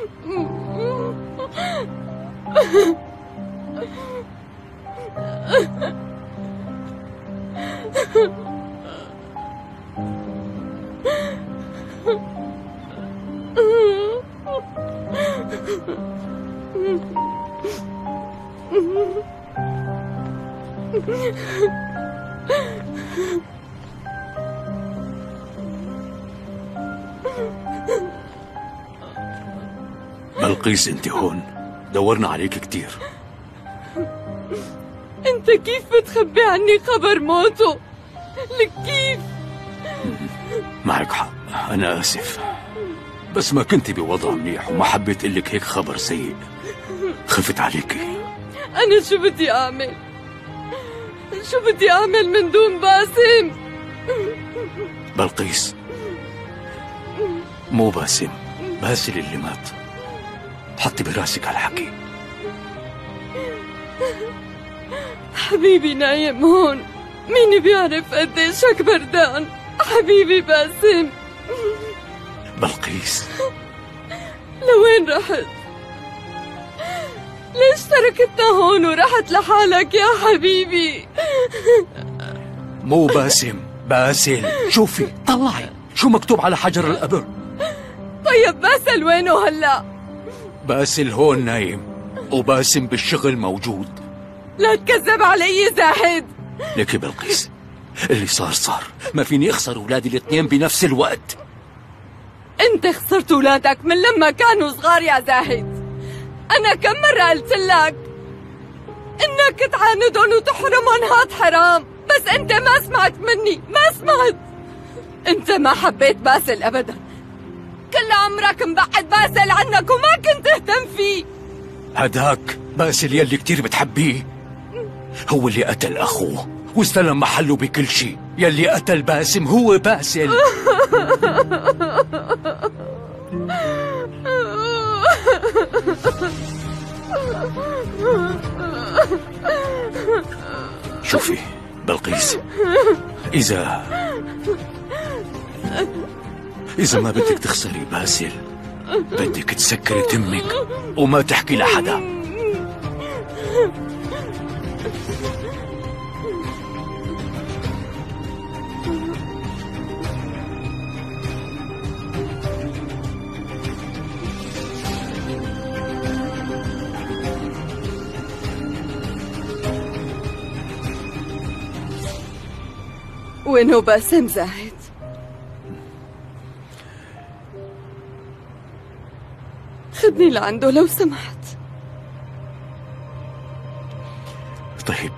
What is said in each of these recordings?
Mm-hmm. بلقيس انت هون. دورنا عليك كتير. انت كيف بتخبي عني خبر موته؟ لك كيف؟ معك حق. أنا آسف. بس ما كنت بوضع منيح وما حبيت لك هيك خبر سيء. خفت عليكي. أنا شو بدي أعمل؟ شو بدي أعمل من دون باسم؟ بلقيس مو باسم باسل اللي مات. حطي براسك هالحكي حبيبي نايم هون مين بيعرف قديشك بردان حبيبي باسم. بلقيس. لوين رحت؟ ليش تركتنا هون ورحت لحالك يا حبيبي؟ مو باسم باسل. شوفي طلعي. شو مكتوب على حجر القبر طيب باسل وينه هلا؟ باسل هون نايم وباسم بالشغل موجود. لا تكذب علي زاهد. لك بلقيس اللي صار صار. ما فيني أخسر أولادي الاثنين بنفس الوقت. أنت خسرت ولادك من لما كانوا صغار يا زاهد. أنا كم مرة قلت لك إنك تعاندهم وتحرمهم؟ هاد حرام. بس أنت ما سمعت مني ما سمعت. أنت ما حبيت باسل ابدا. كل عمرك مبعد باسل عنك وما كنت تهتم فيه هداك. باسل يلي كتير بتحبيه. هو اللي قتل أخوه واستلم محله بكل شيء. يلي قتل باسم هو باسل. شوفي بلقيس إذا إذا ما بدك تخسري باسل بدك تسكري تمك وما تحكي لحدا وينه باسم زاهد؟ خدني لعنده لو سمحت. طيب.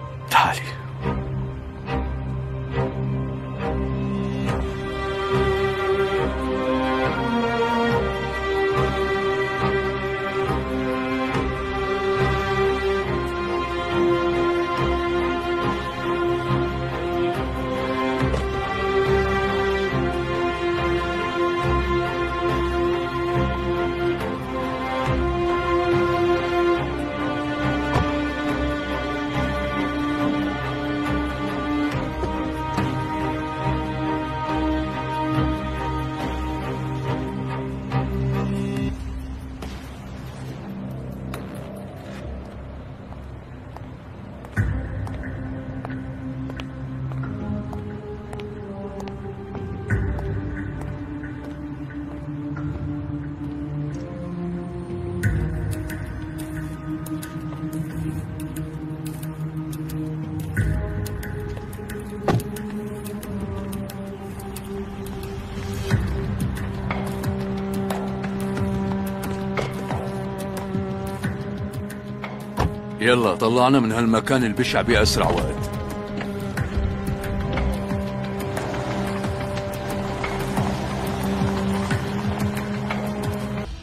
يلا طلعنا من هالمكان البشع بأسرع وقت.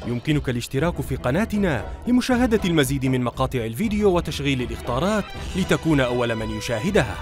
يمكنك الاشتراك في قناتنا لمشاهدة المزيد من مقاطع الفيديو وتشغيل الإخطارات لتكون أول من يشاهدها.